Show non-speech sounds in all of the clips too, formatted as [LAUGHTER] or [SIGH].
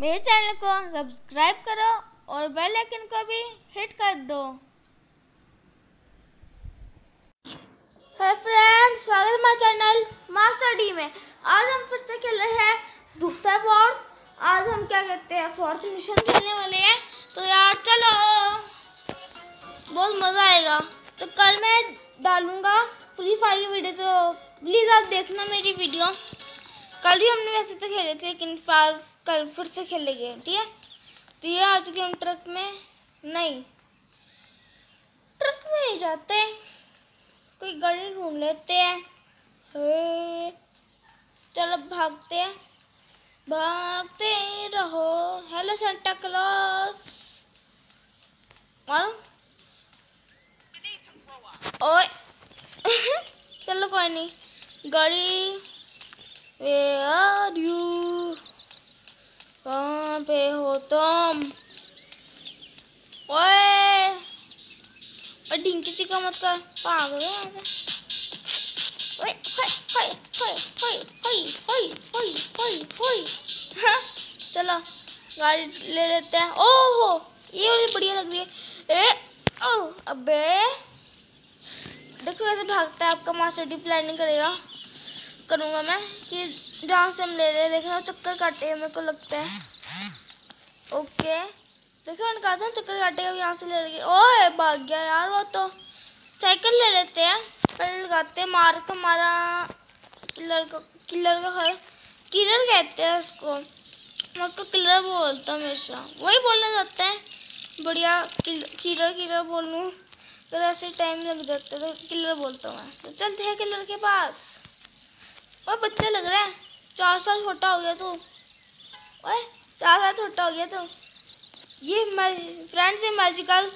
मेरे चैनल को सब्सक्राइब करो और बेल आइकन को भी हिट कर दो। है फ्रेंड्स स्वागत है हमारे चैनल मास्टर डी में। आज हम फिर से खेल रहे हैं दुखता वॉर्स आज हम क्या कहते हैं? फोर्थ मिशन खेलने वाले हैं। तो यार, चलो। बहुत मज़ा आएगा। तो कल मैं डालूँगा फ्री फायर की वीडियो तो प्लीज़ आप देखना मेरी वीडियो कल भी हमने वैसे तो खेले थे, लेकिन फार कल फिर से खेले गए ठीक है? तो ये आ चुके हम ट्रक में नहीं, ट्रक में नहीं जाते। कोई गाड़ी ढूंढ लेते हैं। हे चलो भागते हैं। भागते रहो। हेलो सेंटा क्लॉस ओए। [LAUGHS] चलो कोई नहीं। गाड़ी वे आर यू कहाँ पे हो तुम? ओए! और ढिंकी चिका मत कर। पागल है ओए चलो, गाड़ी ले लेते हैं। ओहो, ये वाली बढ़िया लग रही है। ए, ओ, अबे। देखो कैसे भागता है आपका मास्टर डी प्लानिंग करेगा। करूँगा मैं कि जहाँ से हम ले रहे देखना चक्कर काटे मेरे को लगता है। ओके। देखो मैंने कहा था चक्कर काटेगा यहाँ से ले लेंगे। ओए, भाग गया यार वो तो। साइकिल ले लेते हैं। पहले लगाते हैं, मार तो मारा किलर का किलर का घर किलर कहते हैं उसको। मैं उसको किलर बोलता हूँ हमेशा। वही बोलना चाहते हैं। बढ़िया किलर किलर बोलूँ। तो ऐसे टाइम लग जाता है तो किलर बोलता हूँ मैं। तो चलते हैं किलर के पास। और बच्चा लग रहा है। चार साल छोटा हो गया तू। ओए, चार साल छोटा हो गया तू। ये फ्रेंड्स ये मैजिकल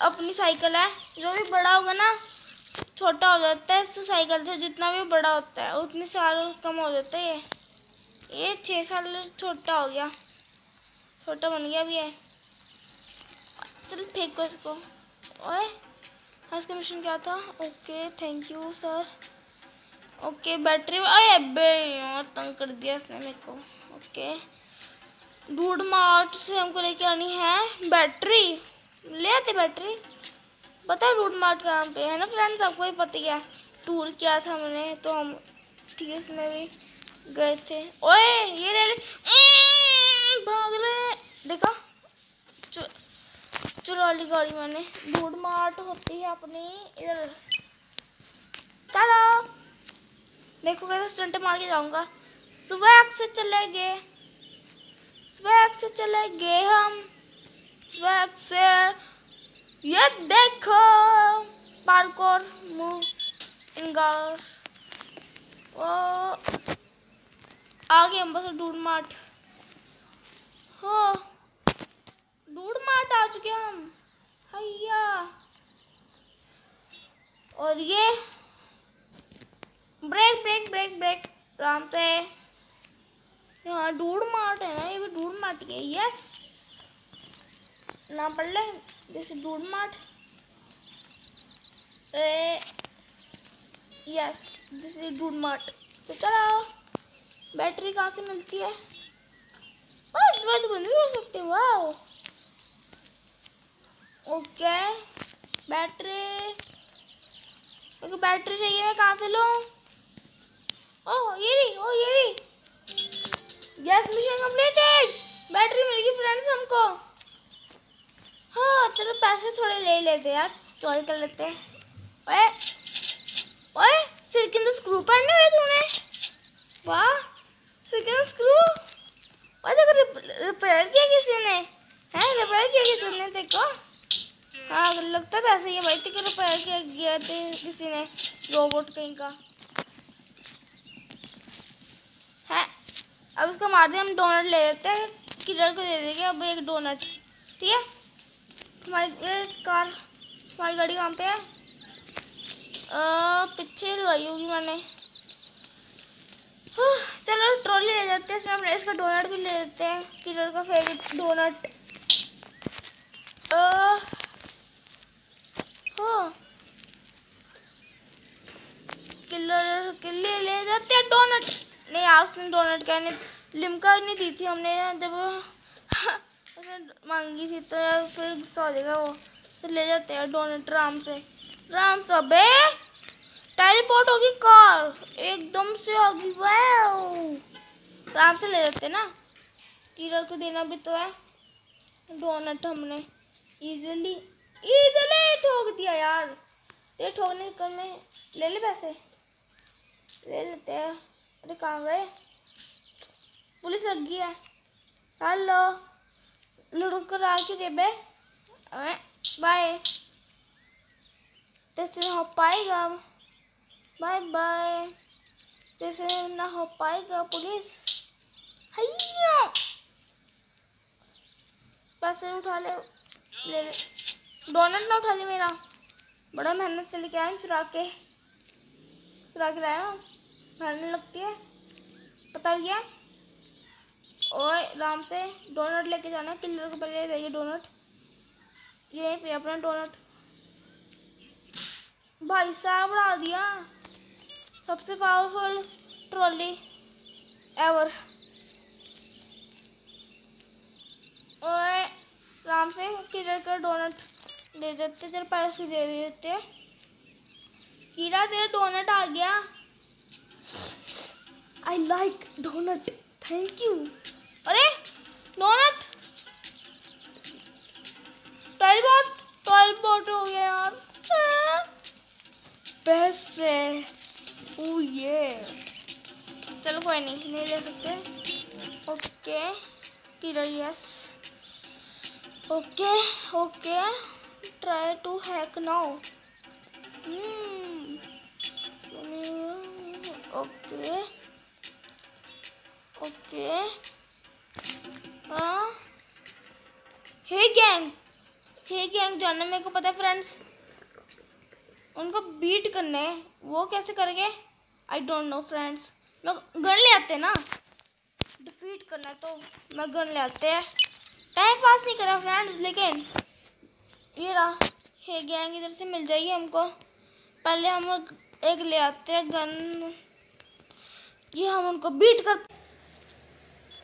अपनी साइकिल है। जो भी बड़ा होगा ना, छोटा हो जाता है इस तो साइकिल से। जितना भी बड़ा होता है, उतने साल कम हो जाता है ये। ये छः साल छोटा हो गया। छोटा बन गया भी है चल, फेंको इसको। ओए, आज का मिशन क्या था? Okay thank you sir okay, battery अरे बे तंग कर दिया इसने मेरे को। ओके। डूड मार्ट से हमको लेके आनी है बैटरी। ले आते बैटरी? पता है डूड मार्ट कहाँ पे है ना फ्रेंड्स आपको ही पता क्या टूर किया था हमने तो हम ठीक है, इसमें भी गए थे। ओए, ये ले ले। भाग ले। देखा चुरा ली गाड़ी मैंने। डूड मार्ट होती है अपनी, इधर। चलो। देखो कैसे स्टंट मार के जाऊँगा। स्वैग से चलेंगे स्वैग से चलेंगे हम। स्वैग से। ये देखो। पार्कोर मूव्स इंगार ओ। आगे हम बस डूड मार्ट। हो। डूड मार्ट आ चुके हम। हैया और ये ब्रेक ब्रेक ब्रेक ब्रेक। आराम से यहाँ डूड मार्ट है ना, ये भी डूड मार्ट के यस ना पढ़ ले। This Dude Mart a yes this is Dude Mart तो चलो, बैटरी कहाँ से मिलती है? बंद भी कर सकते हैं। वाह ओके बैटरी। मेरे को बैटरी चाहिए, मैं कहाँ से लूँ? यस मिशन कंप्लीटेड बैटरी मिल गई फ्रेंड्स हमको. हाँ चलो पैसे थोड़े ले लेते यार. चोरी कर लेते हैं. ओए ओए सिर के अंदर स्क्रू पहने हुए तूने. वाह सिर के अंदर स्क्रू ओए, देखो रिपेयर किया किसी ने? हैं रिपेयर किया किसी ने देखो हाँ लगता था ऐसे ही भाई तेरे रिपेयर किया, गया किसी ने. रोबोट कहीं का है अब इसको मार दिया हम डोनट ले लेते हैं किलर को दे देंगे? अब एक डोनट ठीक है? हमारी कार, हमारी गाड़ी कहाँ पे है? पीछे लगाई होगी मैंने। चलो ट्रॉली ले जाते हैं, इसमें हम इसका डोनट भी ले लेते हैं किलर का फेवरेट डोनट किलर के किले ले जाते हैं डोनट नहीं यार उसने डोनट कहने लिमका नहीं दी थी हमने, जब [LAUGHS] उसने मांगी थी तो फिर गुस्सा हो जाएगा वो तो ले जाते हैं डोनेट राम से। राम से बे टेलीपोर्ट होगी कार एकदम से होगी वाह राम से ले जाते ना कीरर को देना भी तो है डोनट हमने इजीली इजीली ठोक दिया यार, तेरे ठोकने कर, में ले ले पैसे, ले लेते हैं। अरे कहाँ गए? पुलिस लग गई है। हेलो। लुढ़क कर आ के जेबे। बाय जैसे हो पाएगा बाय बाय जैसे ना हो पाएगा पुलिस। हैया पैसे उठा ले ले ले। डोनट ना उठा ले मेरा। बड़ा मेहनत से लेके आया चुरा के। चुरा के लाया मेहनत लगती है? पता गया ओए, राम से डोनट लेके जाना किलर को पहले जाइए डोनट। यहीं पे अपना डोनट। भाई साहब, उड़ा दिया। सबसे पावरफुल ट्रॉली एवर ओए, राम से किलर का डोनट ले जाते, तेरे पैर से दे देते। कीड़ा तेरा डोनट आ गया। लाइक डोनट थैंक यू अरे डोनट टॉयलबॉट टॉयलबॉट हो गया यार। पैसे। ओ ये चलो कोई नहीं नहीं ले सकते। Okay killer yes okay okay try to hack now. Hmm. Okay. हाँ। गैंग हे गैंग जानना मेरे को पता है फ्रेंड्स उनको बीट करना वो कैसे करेंगे? आई डोंट नो फ्रेंड्स मैं गन ले आते हैं ना। डिफीट करना तो मैं गन ले आते हैं। टाइम पास नहीं करा फ्रेंड्स लेकिन ये रहा। हे गैंग इधर से मिल जाएगी हमको। पहले हम एक ले आते हैं गन। ये हम उनको बीट कर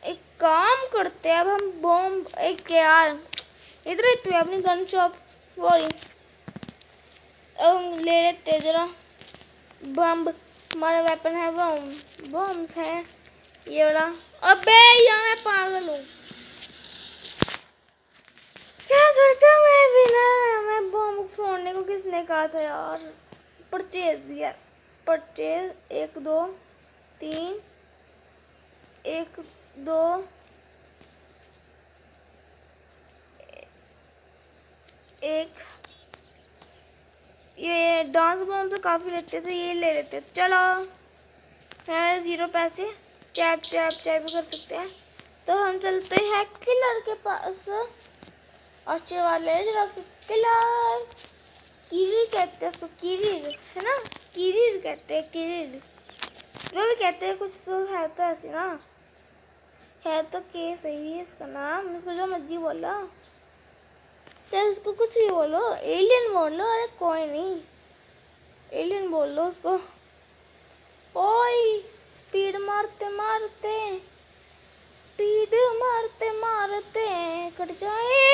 एक काम करते हैं, अब हम बॉम्ब एक यार, इधर ही तो अपनी गन शॉप वही अब हम ले लेते हैं जरा बम्ब हमारा वेपन है बम बम्स है, ये वाला। अबे, यहाँ मैं पागल हूँ। क्या करता मैं बिना मैं बम फोड़ने को किसने कहा था यार? परचेज यस परचेज एक, दो, तीन, एक दो, एक। ये डांस बॉम्ब तो काफ़ी रहते थे, ये ले लेते। चलो है ज़ीरो पैसे। चैप चैप चैप कर सकते हैं। तो हम चलते हैं किलर के पास। अच्छे वाले किलर कीरिर कहते हैं उसको कीरिर है ना? कीरिर कहते हैं कीरिर जो भी कहते हैं, कुछ तो है तो ऐसी ना। है तो के सही है इसका नाम, इसको जो मर्ज़ी बोलो। चाहे इसको कुछ भी बोलो एलियन बोलो, अरे कोई नहीं। एलियन बोल लो उसको। ओए स्पीड मारते मारते स्पीड मारते मारते कट जाए।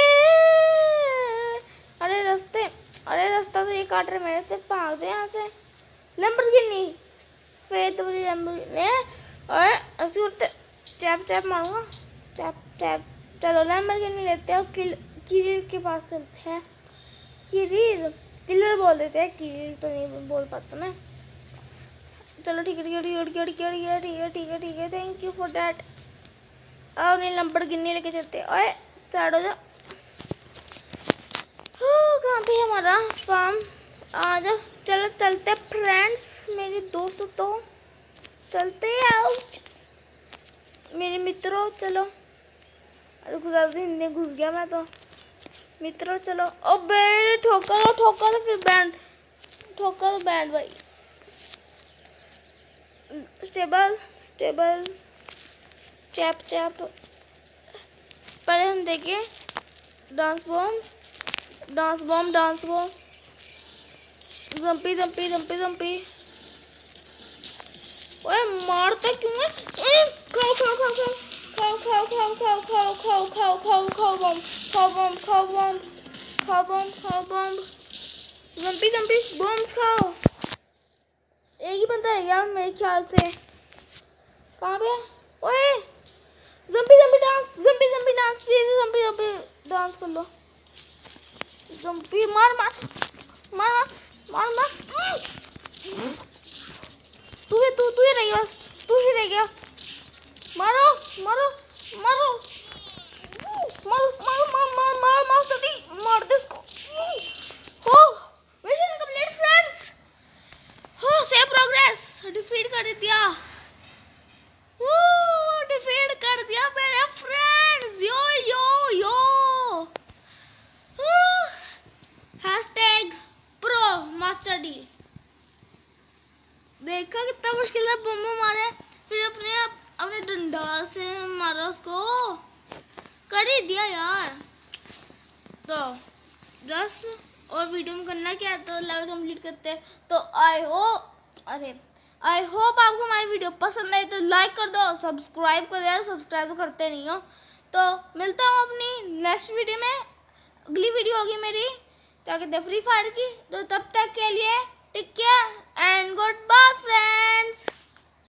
अरे रास्ते, अरे रास्ता तो ये काट रहे मेरे से भाग जाए यहाँ से। लैम्बोर्गिनी फेद वाली लैम्बोर्गिनी चैप चैप मारूँगा। चैप चैप चलो लैम्बोर्गिनी लेते हैं किरिल के पास चलते हैं। किरिल? किलर बोल देते हैं। किरिल तो नहीं बोल पाता मैं। चलो, ठीक है ठीक है ठीक है ठीक है ठीक है ठीक है ठीक है ठीक है थैंक यू फॉर डैट अब नहीं लंपड़ गिन्नी लेके चलते ओए हो जा। कहाँ पे हमारा फार्म आ जा। चलो, चलते फ्रेंड्स मेरे दोस्त। चलते आउट मेरे मित्रों, चलो। अरे गुजर हिंदी घुस गया मैं तो। मित्रों, चलो। अबे ठोकर ठोका तो फिर बैंड ठोका तो बैंड भाई। Stable stable. चैप चैप। पहले हम देखिए dance bomb dance bomb dance bomb jumpy jumpy jumpy jumpy. ओए मारता क्यों है ओए खाओ खाओ खाओ खाओ खाओ खाओ खाओ खाओ खाओ खाओ खाओ खाओ बम खाओ बम खाओ बम खाओ बम खाओ बम जंपी जंपी बम्स खाओ एक ही बंदा है यार मेरे ख्याल से कहाँ पे ओए jumpy jumpy dance jumpy jumpy dance please jumpy jumpy dance कर लो जंपी मार मार मार मार मार मार तू ही तू तू ही रह गया बस तू ही रह गया मारो मारो मारो मारो मारो मार मार मार मार जल्दी मार दे इसको हो मिशन कंप्लीट फ्रेंड्स हो सेव प्रोग्रेस डिफीट कर दिया डिफीट कर दिया मेरे friends yo yo yo hashtag pro master D देखा कितना मुश्किल है बम मारे, फिर अपने अपने डंडा से मारा उसको। कर ही दिया यार। तो बस, और वीडियो में करना क्या तो लेवल कंप्लीट करते हैं। तो आई हो अरे आई होप आपको हमारी वीडियो पसंद आई तो लाइक कर दो सब्सक्राइब कर दो सब्सक्राइब तो करते नहीं हो। तो मिलता हूँ अपनी नेक्स्ट वीडियो में। अगली वीडियो होगी मेरी, क्या कहते हैं फ्री फायर की। तो तब तक के लिए Take care and goodbye friends.